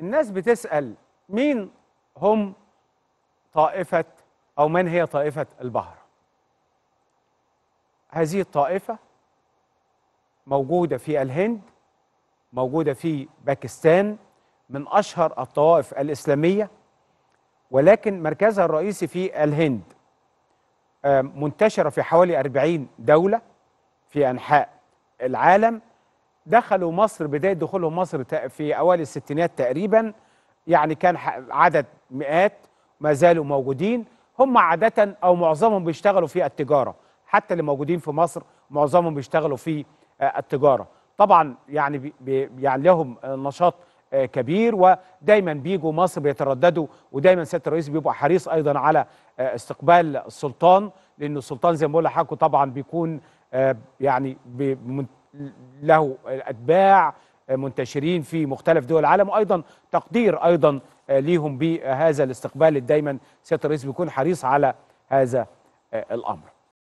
الناس بتسأل مين هم طائفة أو من هي طائفة البهرة هذه الطائفة موجودة في الهند موجودة في باكستان من أشهر الطوائف الإسلامية ولكن مركزها الرئيسي في الهند آه، منتشرة في حوالي 40 دولة في أنحاء العالم. دخلوا مصر بداية دخولهم مصر في أوائل الستينات تقريبا يعني كان عدد مئات ما زالوا موجودين. هم عادة أو معظمهم بيشتغلوا في التجارة. حتى اللي موجودين في مصر معظمهم بيشتغلوا في آه، التجارة. طبعا يعني بي- يعني لهم نشاط آه، كبير ودايما بيجوا مصر بيترددوا ودايما سيادة الرئيس بيبقى حريص أيضا على آه، استقبال السلطان لأن السلطان زي ما بقول لحضراتكم طبعا بيكون يعني له أتباع آه، منتشرين في مختلف دول العالم وأيضا تقدير أيضا آه، ليهم بهذا الاستقبال. دايما سيادة الرئيس بيكون حريص على هذا الأمر.